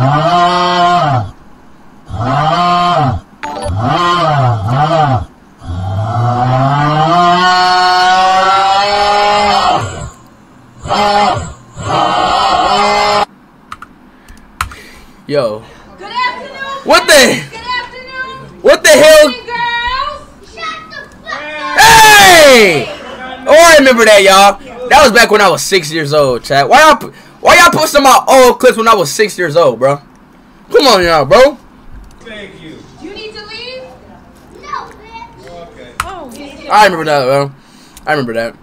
Yo. Good afternoon. What the? Good afternoon. What the hell? Girls. Shut the fuck up. Hey! Oh, I remember that, y'all. That was back when I was six years old, chat. Why y'all, pu- why y'all posting my old clips when I was six years old, bro? Come on, y'all, bro. Thank you. You need to leave? No, bitch. Okay. Oh, yes, yes. I remember that, bro. I remember that.